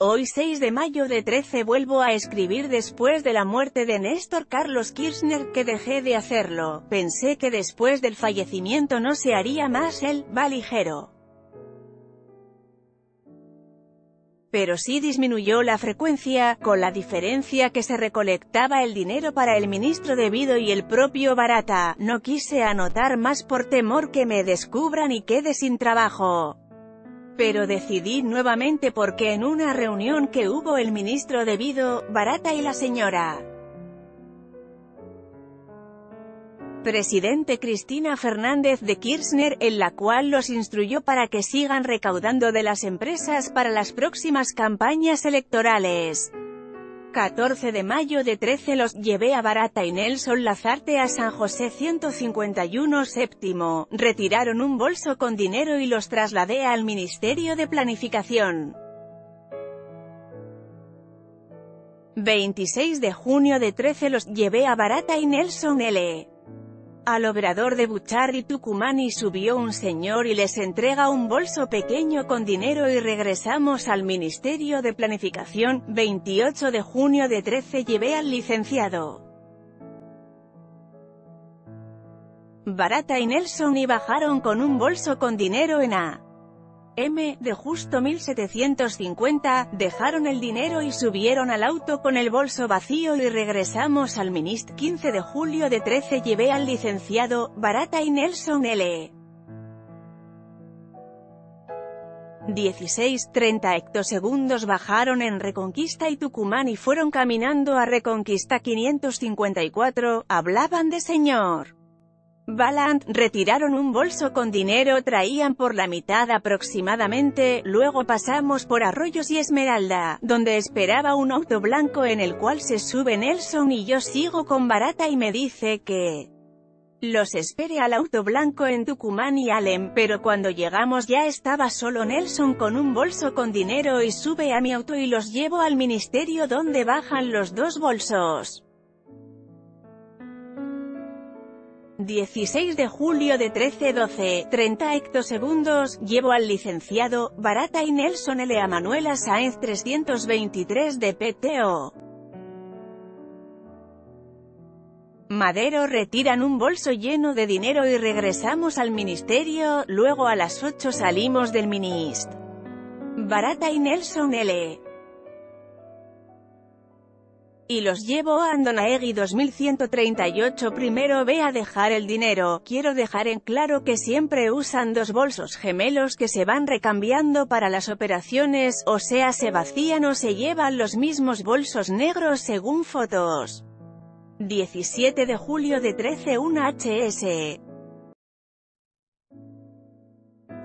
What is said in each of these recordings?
Hoy 6 de mayo de 13 vuelvo a escribir después de la muerte de Néstor Carlos Kirchner que dejé de hacerlo, pensé que después del fallecimiento no se haría más el va ligero. Pero sí disminuyó la frecuencia, con la diferencia que se recolectaba el dinero para el ministro debido y el propio Barata, no quise anotar más por temor que me descubran y quede sin trabajo pero decidí nuevamente porque en una reunión que hubo el ministro debido, Barata y la señora presidente Cristina Fernández de Kirchner, en la cual los instruyó para que sigan recaudando de las empresas para las próximas campañas electorales. 14 de mayo de 13 los llevé a Barata y Nelson Lazarte a San José 151 séptimo, retiraron un bolso con dinero y los trasladé al Ministerio de Planificación. 26 de junio de 13 los llevé a Barata y Nelson L. Al obrador de Bucharri Tucumán y subió un señor y les entrega un bolso pequeño con dinero y regresamos al Ministerio de Planificación, 28 de junio de 13 llevé al licenciado. Barata y Nelson y bajaron con un bolso con dinero en A. M, de justo 1750, dejaron el dinero y subieron al auto con el bolso vacío y regresamos al Minist. 15 de julio de 13 llevé al licenciado, Barata y Nelson L. 16, 30 hectosegundos bajaron en Reconquista y Tucumán y fueron caminando a Reconquista 554, hablaban de señor. Valant, retiraron un bolso con dinero traían por la mitad aproximadamente, luego pasamos por Arroyos y Esmeralda, donde esperaba un auto blanco en el cual se sube Nelson y yo sigo con Barata y me dice que los espere al auto blanco en Tucumán y Alem, pero cuando llegamos ya estaba solo Nelson con un bolso con dinero y sube a mi auto y los llevo al ministerio donde bajan los dos bolsos. 16 de julio de 13-12, 30 hectosegundos, llevo al licenciado, Barata y Nelson L. a Manuela Sáenz 323 de PTO. Madero retiran un bolso lleno de dinero y regresamos al ministerio, luego a las 8 salimos del Minist. Barata y Nelson L y los llevo a Andonaegui 2138 primero ve a dejar el dinero, quiero dejar en claro que siempre usan dos bolsos gemelos que se van recambiando para las operaciones, o sea se vacían o se llevan los mismos bolsos negros según fotos. 17 de julio de 13 1 HS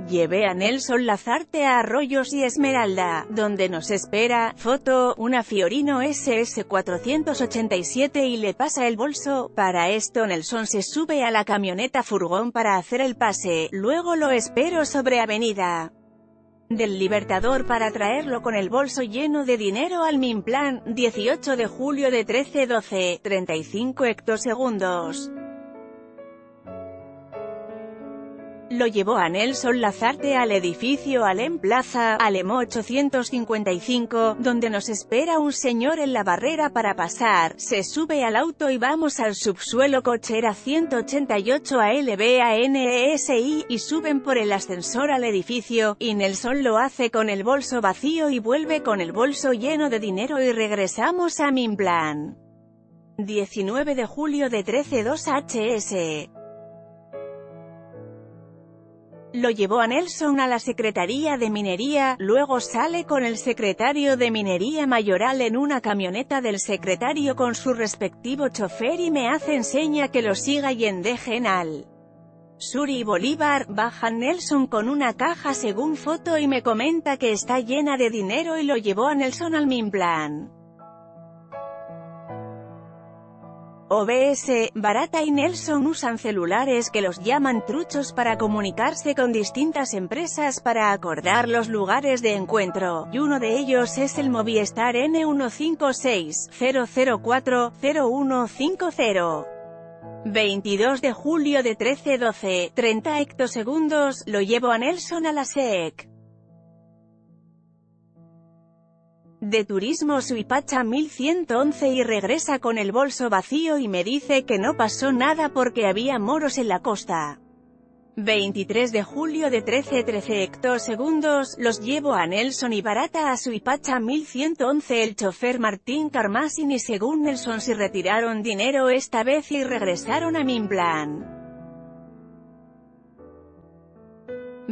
Llevé a Nelson Lazarte a Arroyos y Esmeralda, donde nos espera, foto, una Fiorino SS 487 y le pasa el bolso, para esto Nelson se sube a la camioneta furgón para hacer el pase, luego lo espero sobre avenida del Libertador para traerlo con el bolso lleno de dinero al Minplan, 18 de julio de 13-12, 35 hectosegundos. Lo llevó a Nelson Lazarte al edificio Alem Plaza, Alemo 855, donde nos espera un señor en la barrera para pasar, se sube al auto y vamos al subsuelo cochera 188 ALBANESI, y suben por el ascensor al edificio, y Nelson lo hace con el bolso vacío y vuelve con el bolso lleno de dinero y regresamos a Minplan. 19 de julio de 132 HS lo llevó a Nelson a la Secretaría de Minería, luego sale con el secretario de Minería Mayoral en una camioneta del secretario con su respectivo chofer y me hace enseña que lo siga y endejen al Suri y Bolívar, baja Nelson con una caja según foto y me comenta que está llena de dinero y lo llevó a Nelson al Minplan. OBS, Barata y Nelson usan celulares que los llaman truchos para comunicarse con distintas empresas para acordar los lugares de encuentro, y uno de ellos es el Movistar N156-004-0150. 22 de julio de 13-12, 30 hectosegundos, lo llevo a Nelson a la SEC. De Turismo Suipacha 1111 y regresa con el bolso vacío y me dice que no pasó nada porque había moros en la costa. 23 de julio de 13-13 hectosegundos, los llevo a Nelson y Barata a Suipacha 1111 el chofer Martín Carmasin y según Nelson si retiraron dinero esta vez y regresaron a Minplan.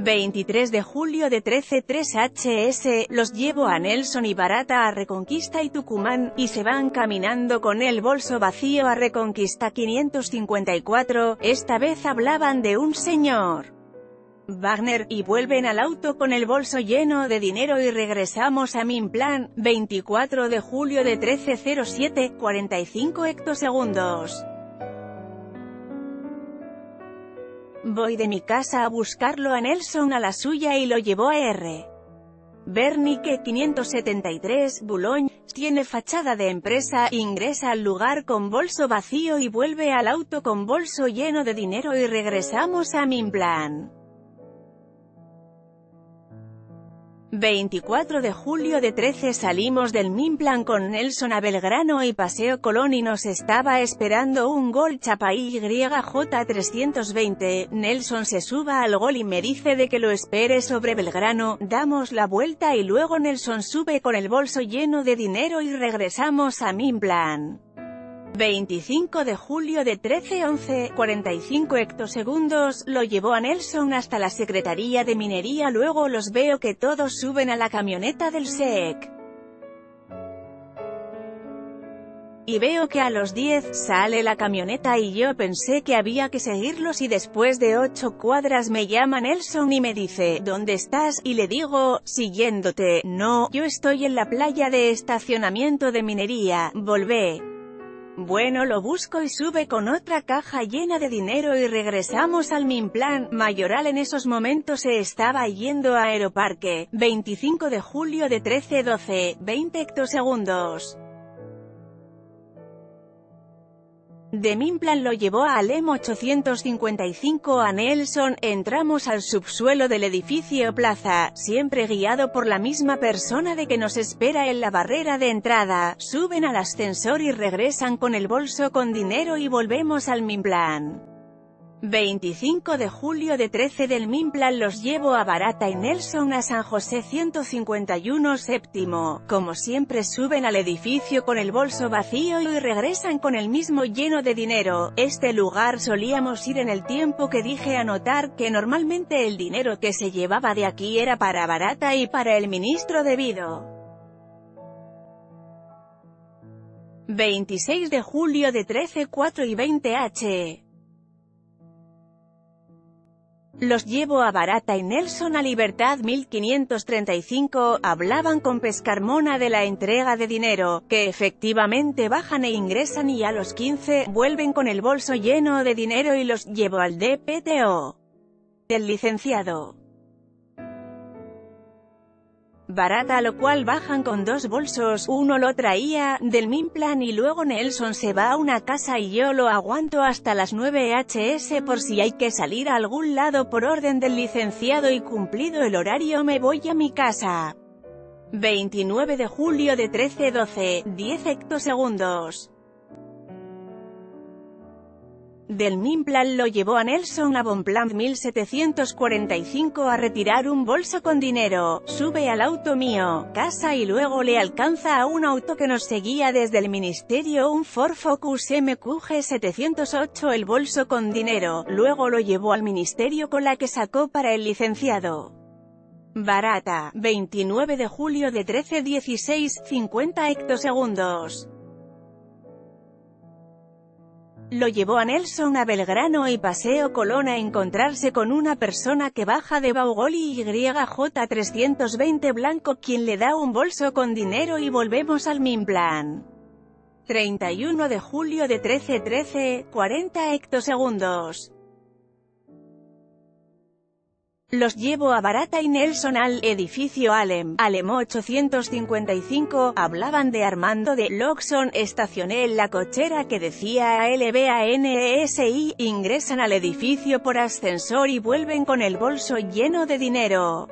23 de julio de 13-3 HS, los llevo a Nelson y Barata a Reconquista y Tucumán, y se van caminando con el bolso vacío a Reconquista 554, esta vez hablaban de un señor. Wagner, y vuelven al auto con el bolso lleno de dinero y regresamos a Minplan, 24 de julio de 1307, 45 hectosegundos. Voy de mi casa a buscarlo a Nelson a la suya y lo llevó a R. Bernique 573, Boulogne, tiene fachada de empresa, ingresa al lugar con bolso vacío y vuelve al auto con bolso lleno de dinero y regresamos a Minplan. 24 de julio de 13 salimos del Minplan con Nelson a Belgrano y Paseo Colón y nos estaba esperando un gol Chapaí YJ320, Nelson se suba al gol y me dice de que lo espere sobre Belgrano, damos la vuelta y luego Nelson sube con el bolso lleno de dinero y regresamos a Minplan. 25 de julio de 13-11, 45 hectosegundos, lo llevó a Nelson hasta la Secretaría de Minería luego los veo que todos suben a la camioneta del SEC. Y veo que a los 10, sale la camioneta y yo pensé que había que seguirlos y después de 8 cuadras me llama Nelson y me dice, ¿dónde estás? Y le digo, siguiéndote, no, yo estoy en la playa de estacionamiento de minería, volvé. Bueno lo busco y sube con otra caja llena de dinero y regresamos al Minplan. Mayoral en esos momentos se estaba yendo a Aeroparque. 25 de julio de 13-12, 20 hectosegundos. De Minplan lo llevó a Alem 855 a Nelson, entramos al subsuelo del edificio Plaza, siempre guiado por la misma persona de que nos espera en la barrera de entrada, suben al ascensor y regresan con el bolso con dinero y volvemos al Minplan. 25 de julio de 13 del Minplan los llevo a Barata y Nelson a San José 151 séptimo. Como siempre suben al edificio con el bolso vacío y regresan con el mismo lleno de dinero. Este lugar solíamos ir en el tiempo que dije anotar que normalmente el dinero que se llevaba de aquí era para Barata y para el ministro debido. 26 de julio de 13, 4 y 20 H. Los llevo a Barata y Nelson a Libertad 1535, hablaban con Pescarmona de la entrega de dinero, que efectivamente bajan e ingresan y a los 15, vuelven con el bolso lleno de dinero y los llevo al DPTO. El licenciado barata lo cual bajan con dos bolsos, uno lo traía, del Minplan y luego Nelson se va a una casa y yo lo aguanto hasta las 9 hs por si hay que salir a algún lado por orden del licenciado y cumplido el horario me voy a mi casa. 29 de julio de 13-12, 10 hectosegundos. Del Minplan lo llevó a Nelson a Bonpland 1745 a retirar un bolso con dinero, sube al auto mío, casa y luego le alcanza a un auto que nos seguía desde el ministerio un Ford Focus MQG 708 el bolso con dinero, luego lo llevó al ministerio con la que sacó para el licenciado. Barata, 29 de julio de 13-16, 50 hectosegundos. Lo llevó a Nelson a Belgrano y Paseo Colón a encontrarse con una persona que baja de Baugoli YJ320 blanco quien le da un bolso con dinero y volvemos al Minplan. 31 de julio de 1313, 40 hectosegundos. Los llevo a Barata y Nelson al edificio Alem, Alem 855, hablaban de Armando de Loxon, estacioné en la cochera que decía ALBANESI, ingresan al edificio por ascensor y vuelven con el bolso lleno de dinero.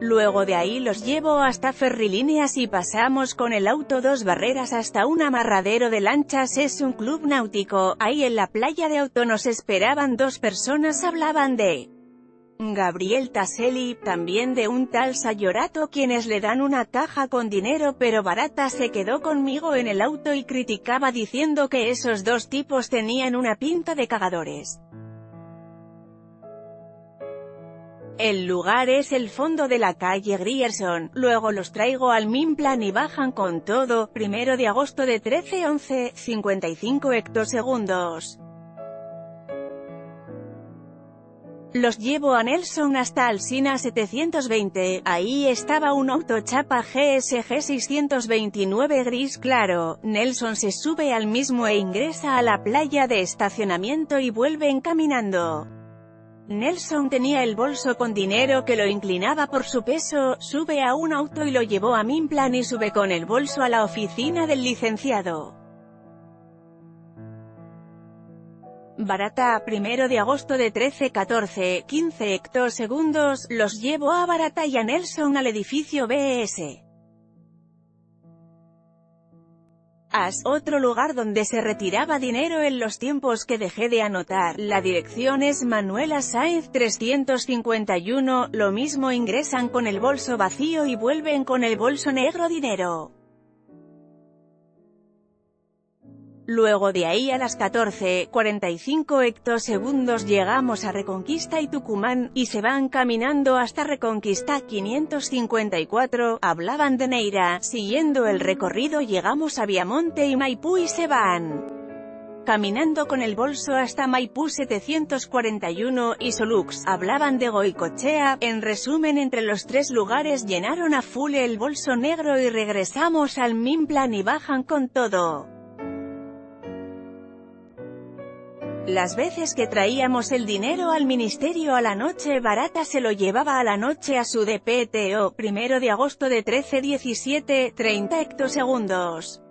Luego de ahí los llevo hasta Ferrilíneas y pasamos con el auto dos barreras hasta un amarradero de lanchas. Es un club náutico, ahí en la playa de auto nos esperaban dos personas hablaban de Gabriel Taselli, también de un tal Sayorato quienes le dan una caja con dinero pero barata se quedó conmigo en el auto y criticaba diciendo que esos dos tipos tenían una pinta de cagadores. El lugar es el fondo de la calle Grierson, luego los traigo al Mimplan y bajan con todo, primero de agosto de 13-11, 55 hectosegundos. Los llevo a Nelson hasta Alsina 720, ahí estaba un autochapa GSG 629 gris claro, Nelson se sube al mismo e ingresa a la playa de estacionamiento y vuelve encaminando. Nelson tenía el bolso con dinero que lo inclinaba por su peso, sube a un auto y lo llevó a Mimplan y sube con el bolso a la oficina del licenciado. Barata, primero de agosto de 13, 14, 15 hectosegundos, los llevo a Barata y a Nelson al edificio BS. As, otro lugar donde se retiraba dinero en los tiempos que dejé de anotar. La dirección es Manuela Sáenz 351, lo mismo ingresan con el bolso vacío y vuelven con el bolso negro dinero. Luego de ahí a las 14.45 hectosegundos llegamos a Reconquista y Tucumán, y se van caminando hasta Reconquista 554, hablaban de Neira, siguiendo el recorrido llegamos a Viamonte y Maipú y se van caminando con el bolso hasta Maipú 741 y Solux, hablaban de Goicochea, en resumen entre los tres lugares llenaron a full el bolso negro y regresamos al Mimplan y bajan con todo. Las veces que traíamos el dinero al ministerio a la noche barata se lo llevaba a la noche a su DPTO, primero de agosto de 13-17, 30 hectosegundos.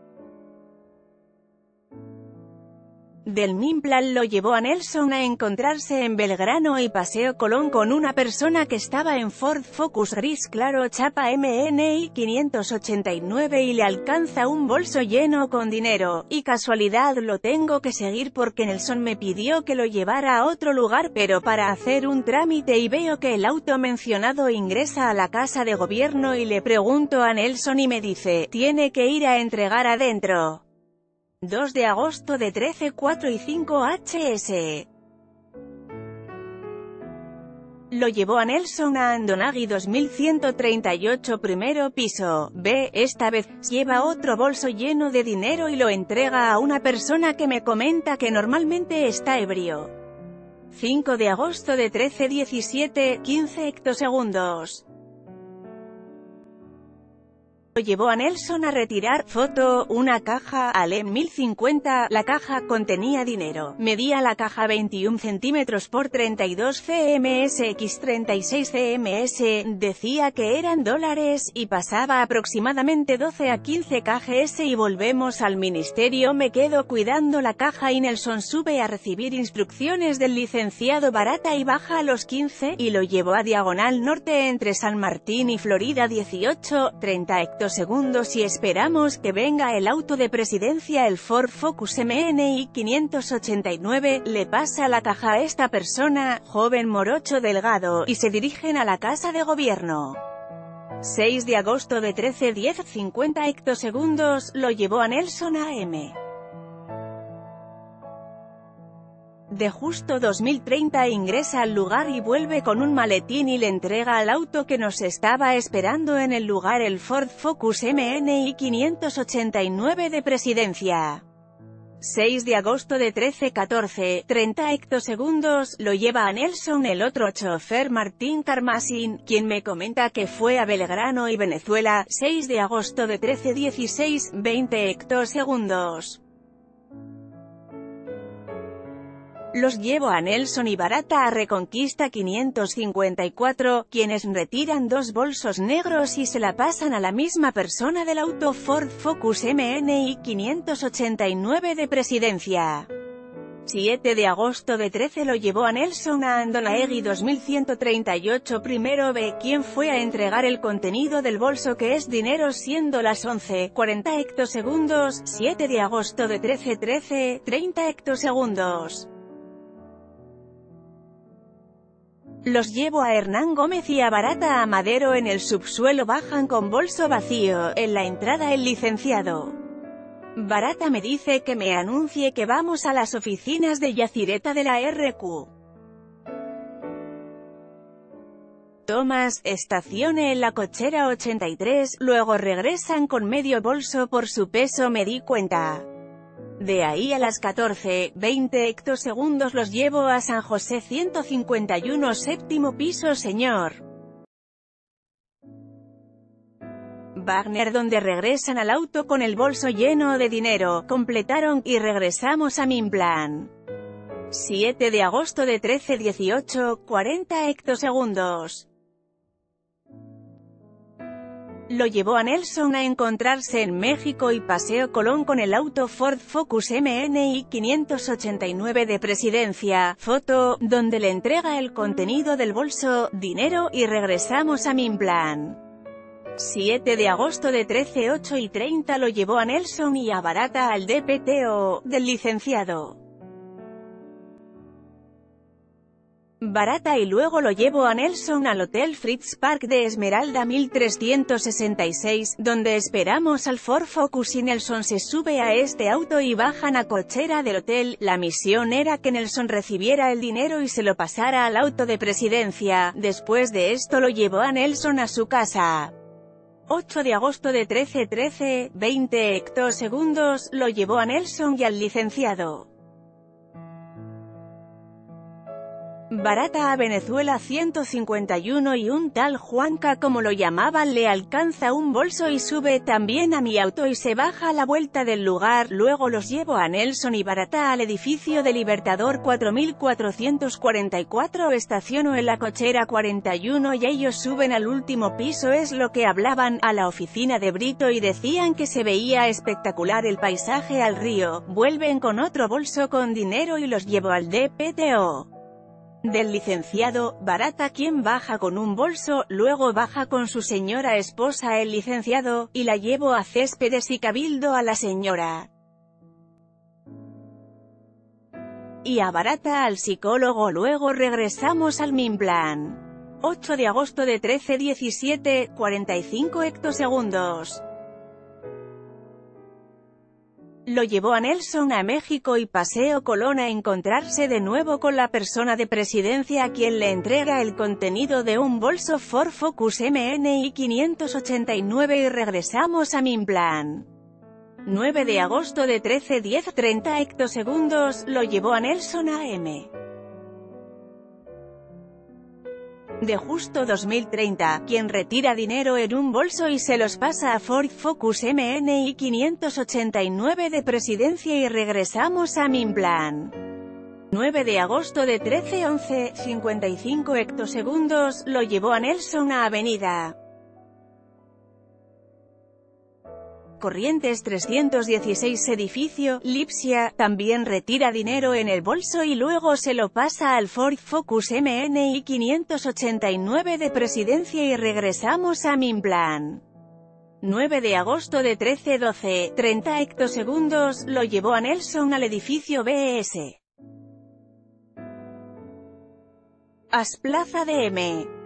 Del Mimplan lo llevó a Nelson a encontrarse en Belgrano y Paseo Colón con una persona que estaba en Ford Focus gris claro chapa MNI 589 y le alcanza un bolso lleno con dinero, y casualidad lo tengo que seguir porque Nelson me pidió que lo llevara a otro lugar pero para hacer un trámite y veo que el auto mencionado ingresa a la casa de gobierno y le pregunto a Nelson y me dice, tiene que ir a entregar adentro. 2 de agosto de 13, 4 y 5 HS. Lo llevó a Nelson a Andonagui 2138 primero piso, B, esta vez, lleva otro bolso lleno de dinero y lo entrega a una persona que me comenta que normalmente está ebrio. 5 de agosto de 13-17, 15 hectosegundos llevó a Nelson a retirar, foto, una caja, Alem 1050, la caja contenía dinero, medía la caja 21 centímetros por 32 cms x 36 cms, decía que eran dólares, y pasaba aproximadamente 12 a 15 kgs y volvemos al ministerio me quedo cuidando la caja y Nelson sube a recibir instrucciones del licenciado Barata y baja a los 15, y lo llevó a Diagonal Norte entre San Martín y Florida 18, 30 hectómetros segundos y esperamos que venga el auto de presidencia el Ford Focus MNI 589, le pasa la caja a esta persona, joven morocho delgado, y se dirigen a la casa de gobierno. 6 de agosto de 13.10 50 hectosegundos, lo llevó a Nelson AM. De justo 2030 ingresa al lugar y vuelve con un maletín y le entrega al auto que nos estaba esperando en el lugar el Ford Focus MNI 589 de presidencia. 6 de agosto de 13-14, 30 hectosegundos, lo lleva a Nelson el otro chofer Martín Carmasin, quien me comenta que fue a Belgrano y Venezuela, 6 de agosto de 13-16, 20 hectosegundos. Los llevo a Nelson y Barata a Reconquista 554, quienes retiran dos bolsos negros y se la pasan a la misma persona del auto Ford Focus MNI 589 de presidencia. 7 de agosto de 13 lo llevó a Nelson a Andonaegui 2138 Primero B. ¿Quién fue a entregar el contenido del bolso que es dinero siendo las 11.40 hectosegundos? 7 de agosto de 13 13, 30 hectosegundos. Los llevo a Hernán Gómez y a Barata a Madero en el subsuelo bajan con bolso vacío, en la entrada el licenciado. Barata me dice que me anuncie que vamos a las oficinas de Yacireta de la RQ. Tomás, estacione en la cochera 83, luego regresan con medio bolso por su peso me di cuenta. De ahí a las 14, 20 hectosegundos los llevo a San José 151 séptimo piso señor. Wagner donde regresan al auto con el bolso lleno de dinero, completaron, y regresamos a Minplan. 7 de agosto de 13-18, 40 hectosegundos. Lo llevó a Nelson a encontrarse en México y Paseo Colón con el auto Ford Focus MNI 589 de presidencia, foto, donde le entrega el contenido del bolso, dinero, y regresamos a Minplan. 7 de agosto de 13 8 y 30 lo llevó a Nelson y a Barata al DPTO, del licenciado. Barata y luego lo llevó a Nelson al Hotel Fritz Park de Esmeralda 1366, donde esperamos al Ford Focus y Nelson se sube a este auto y bajan a cochera del hotel. La misión era que Nelson recibiera el dinero y se lo pasara al auto de presidencia. Después de esto lo llevó a Nelson a su casa. 8 de agosto de 13-13, 20 hectosegundos, lo llevó a Nelson y al licenciado. Barata a Venezuela 151 y un tal Juanca como lo llamaban le alcanza un bolso y sube también a mi auto y se baja a la vuelta del lugar, luego los llevo a Nelson y Barata al edificio de Libertador 4444 estaciono en la cochera 41 y ellos suben al último piso es lo que hablaban, a la oficina de Brito y decían que se veía espectacular el paisaje al río, vuelven con otro bolso con dinero y los llevo al DPTO del licenciado, Barata quien baja con un bolso, luego baja con su señora esposa el licenciado, y la llevo a Céspedes y Cabildo a la señora. Y a Barata al psicólogo luego regresamos al Minplan. 8 de agosto de 13-17, 45 hectosegundos. Lo llevó a Nelson a México y Paseo Colón a encontrarse de nuevo con la persona de presidencia a quien le entrega el contenido de un bolso Ford Focus MNI 589 y regresamos a Minplan. 9 de agosto de 13.10 30 hectosegundos, lo llevó a Nelson a M. de justo 2030, quien retira dinero en un bolso y se los pasa a Ford Focus MNI 589 de presidencia y regresamos a Minplan. 9 de agosto de 13.11, 55 hectosegundos, lo llevó a Nelson a Avenida. Corrientes 316 edificio, Lipsia, también retira dinero en el bolso y luego se lo pasa al Ford Focus MNI 589 de presidencia y regresamos a Minplan. 9 de agosto de 13-12, 30 hectosegundos, lo llevó a Nelson al edificio BS. As Plaza de M.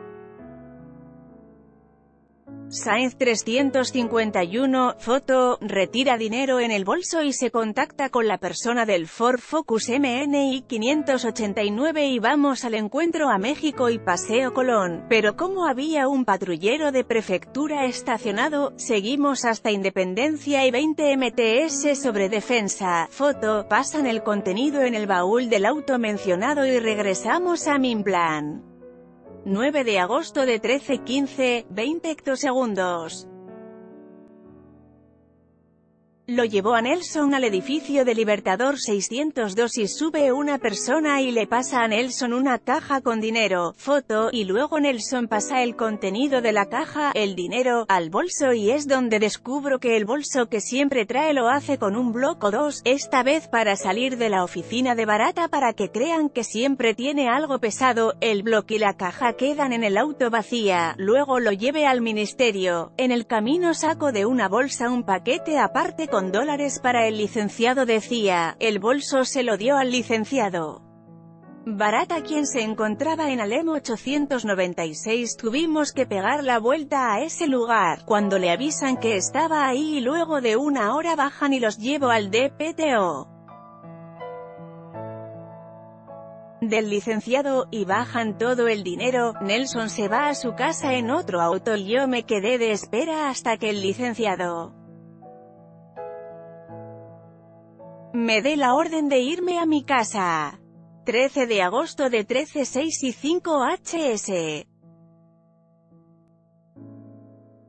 Sainz 351, foto, retira dinero en el bolso y se contacta con la persona del Ford Focus MNI 589 y vamos al encuentro a México y Paseo Colón, pero como había un patrullero de prefectura estacionado, seguimos hasta Independencia y 20 MTS sobre defensa, foto, pasan el contenido en el baúl del auto mencionado y regresamos a Minplan. 9 de agosto de 13-15, 20 hectosegundos. Lo llevó a Nelson al edificio de Libertador 602 y sube una persona y le pasa a Nelson una caja con dinero, foto, y luego Nelson pasa el contenido de la caja, el dinero, al bolso y es donde descubro que el bolso que siempre trae lo hace con un bloco 2, esta vez para salir de la oficina de Barata para que crean que siempre tiene algo pesado, el bloque y la caja quedan en el auto vacía, luego lo lleve al ministerio, en el camino saco de una bolsa un paquete aparte con dólares para el licenciado decía, el bolso se lo dio al licenciado. Barata quien se encontraba en Alem 896 tuvimos que pegar la vuelta a ese lugar, cuando le avisan que estaba ahí y luego de una hora bajan y los llevo al DPTO. del licenciado, y bajan todo el dinero, Nelson se va a su casa en otro auto y yo me quedé de espera hasta que el licenciado Me dé la orden de irme a mi casa. 13 de agosto de 13, 6 y 5 HS.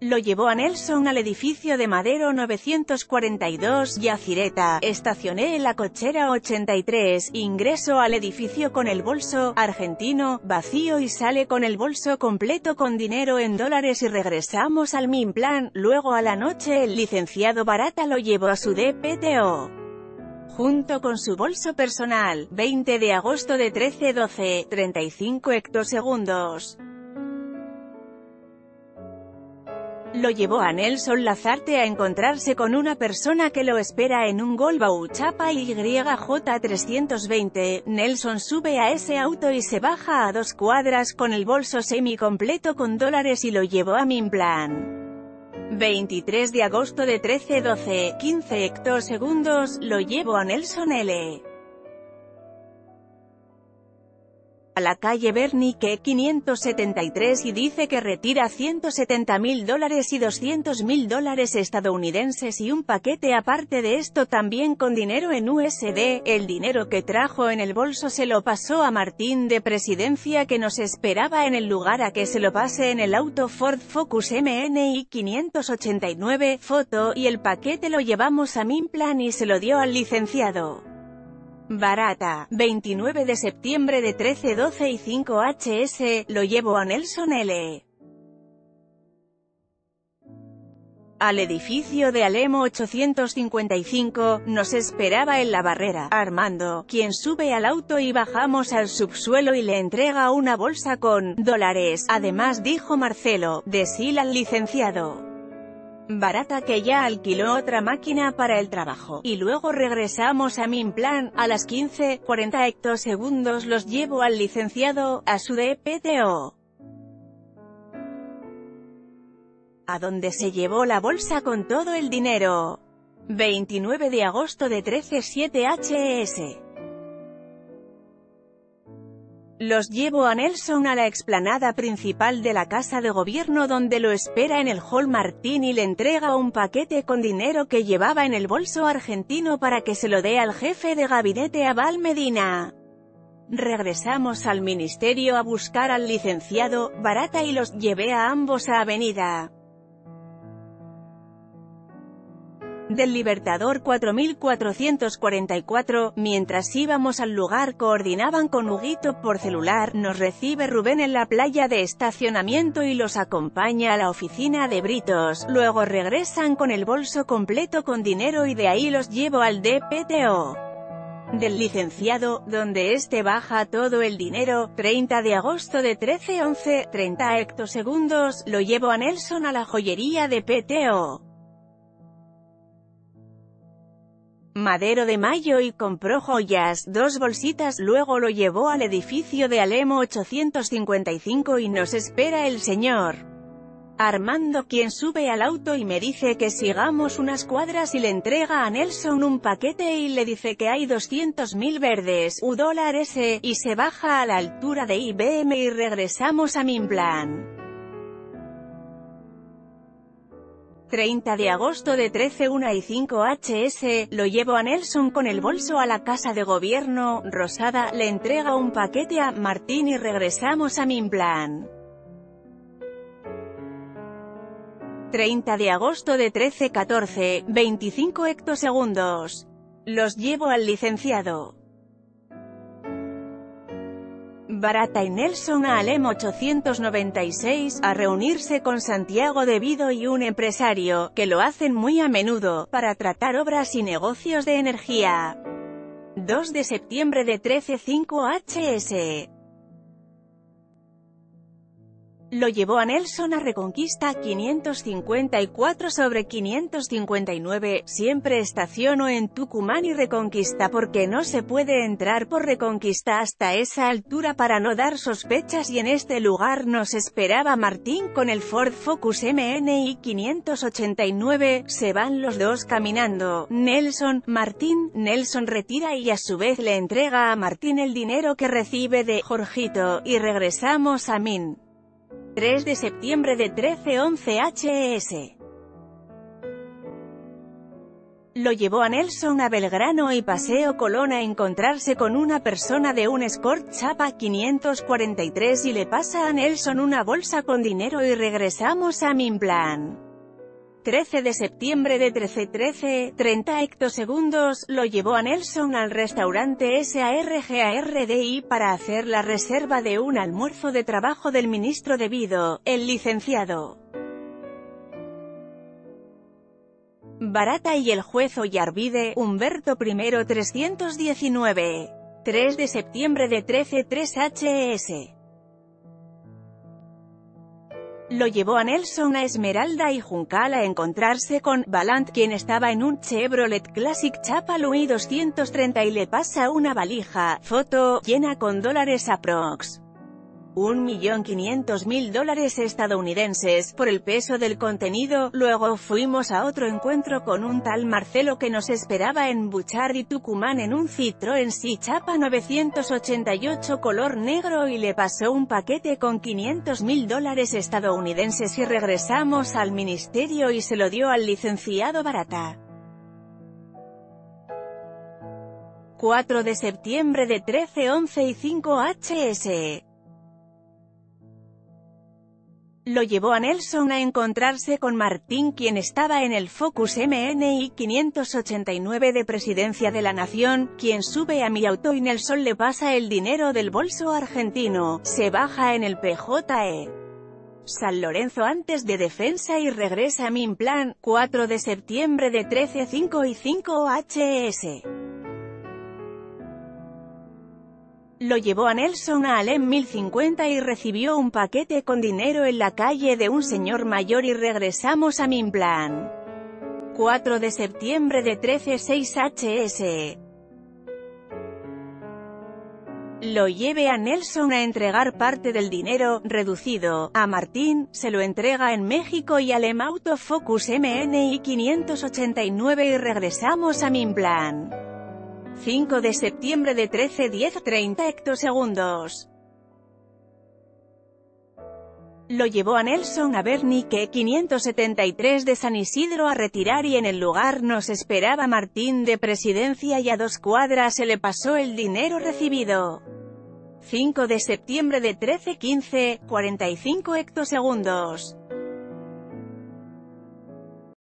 Lo llevó a Nelson al edificio de Madero 942, Yacireta, estacioné en la cochera 83, ingreso al edificio con el bolso, argentino, vacío y sale con el bolso completo con dinero en dólares y regresamos al Minplan, luego a la noche el licenciado Barata lo llevó a su DPTO junto con su bolso personal, 20 de agosto de 13-12, 35 hectosegundos. Lo llevó a Nelson Lazarte a encontrarse con una persona que lo espera en un Golbau Chapa YJ320. Nelson sube a ese auto y se baja a dos cuadras con el bolso semi completo con dólares y lo llevó a Minplan. 23 de agosto de 13-12, 15 hectosegundos, lo llevo a Nelson L. a la calle Bernique 573 y dice que retira 170 mil dólares y 200 mil dólares estadounidenses y un paquete aparte de esto también con dinero en USD, el dinero que trajo en el bolso se lo pasó a Martín de Presidencia que nos esperaba en el lugar a que se lo pase en el auto Ford Focus MNI 589, foto, y el paquete lo llevamos a Minplan y se lo dio al licenciado. Barata, 29 de septiembre de 13, 12 y 5 HS, lo llevo a Nelson L. Al edificio de Alemo 855, nos esperaba en la barrera, Armando, quien sube al auto y bajamos al subsuelo y le entrega una bolsa con dólares, además dijo Marcelo, de Sil al licenciado barata que ya alquiló otra máquina para el trabajo, y luego regresamos a Minplan, a las 15.40 hectosegundos los llevo al licenciado, a su DPTO. A donde se llevó la bolsa con todo el dinero. 29 de agosto de 13.7 HS. Los llevo a Nelson a la explanada principal de la Casa de Gobierno donde lo espera en el hall Martín y le entrega un paquete con dinero que llevaba en el bolso argentino para que se lo dé al jefe de gabinete Abal Medina. Regresamos al ministerio a buscar al licenciado, Barata y los llevé a ambos a Avenida. Del Libertador 4444, mientras íbamos al lugar coordinaban con Huguito por celular, nos recibe Rubén en la playa de estacionamiento y los acompaña a la oficina de Britos, luego regresan con el bolso completo con dinero y de ahí los llevo al DPTO del licenciado, donde este baja todo el dinero, 30 de agosto de 13-11, 30 hectosegundos, lo llevo a Nelson a la joyería de PTO. Madero de Mayo y compró joyas, dos bolsitas, luego lo llevó al edificio de Alemo 855 y nos espera el señor. Armando quien sube al auto y me dice que sigamos unas cuadras y le entrega a Nelson un paquete y le dice que hay 200 mil verdes, u dólares, y se baja a la altura de IBM y regresamos a Minplan. 30 de agosto de 13.1 y 5 HS, lo llevo a Nelson con el bolso a la casa de gobierno, Rosada, le entrega un paquete a Martín y regresamos a Minplan. 30 de agosto de 13-14, 25 hectosegundos. Los llevo al licenciado. Barata y Nelson Alem 896, a reunirse con Santiago de Vido y un empresario, que lo hacen muy a menudo, para tratar obras y negocios de energía. 2 de septiembre de 13.5 HS lo llevó a Nelson a Reconquista 554 sobre 559, siempre estaciono en Tucumán y Reconquista porque no se puede entrar por Reconquista hasta esa altura para no dar sospechas y en este lugar nos esperaba Martín con el Ford Focus MNI 589, se van los dos caminando, Nelson, Martín, Nelson retira y a su vez le entrega a Martín el dinero que recibe de Jorgito, y regresamos a Min. 3 de septiembre de 1311 HS. Lo llevó a Nelson a Belgrano y Paseo Colón a encontrarse con una persona de un Escort Chapa 543 y le pasa a Nelson una bolsa con dinero y regresamos a Minplan. 13 de septiembre de 1313, 30 hectosegundos, lo llevó a Nelson al restaurante SARGARDI para hacer la reserva de un almuerzo de trabajo del ministro debido, el licenciado. Barata y el juez Ollarvide, Humberto I 319. 3 de septiembre de 133 HS lo llevó a Nelson a Esmeralda y Juncal a encontrarse con Valant quien estaba en un Chevrolet Classic Chapa Louis 230 y le pasa una valija, foto, llena con dólares aprox. Un millón quinientos mil dólares estadounidenses, por el peso del contenido, luego fuimos a otro encuentro con un tal Marcelo que nos esperaba en y Tucumán en un Citroën C Chapa 988 color negro y le pasó un paquete con 500 mil dólares estadounidenses y regresamos al ministerio y se lo dio al licenciado Barata. 4 de septiembre de 13, 11 y 5 HS. Lo llevó a Nelson a encontrarse con Martín quien estaba en el Focus MNI 589 de Presidencia de la Nación, quien sube a mi auto y Nelson le pasa el dinero del bolso argentino, se baja en el PJE. San Lorenzo antes de defensa y regresa a Minplan, 4 de septiembre de 13 5 y 5 HS. Lo llevó a Nelson a Alem 1050 y recibió un paquete con dinero en la calle de un señor mayor y regresamos a Minplan. 4 de septiembre de 136 HS. Lo lleve a Nelson a entregar parte del dinero, reducido, a Martín, se lo entrega en México y al Focus MNI 589 y regresamos a Minplan. 5 de septiembre de 13 10 30 hectosegundos. Lo llevó a Nelson a Bernique 573 de San Isidro a retirar y en el lugar nos esperaba Martín de Presidencia y a dos cuadras se le pasó el dinero recibido. 5 de septiembre de 13 15 45 hectosegundos.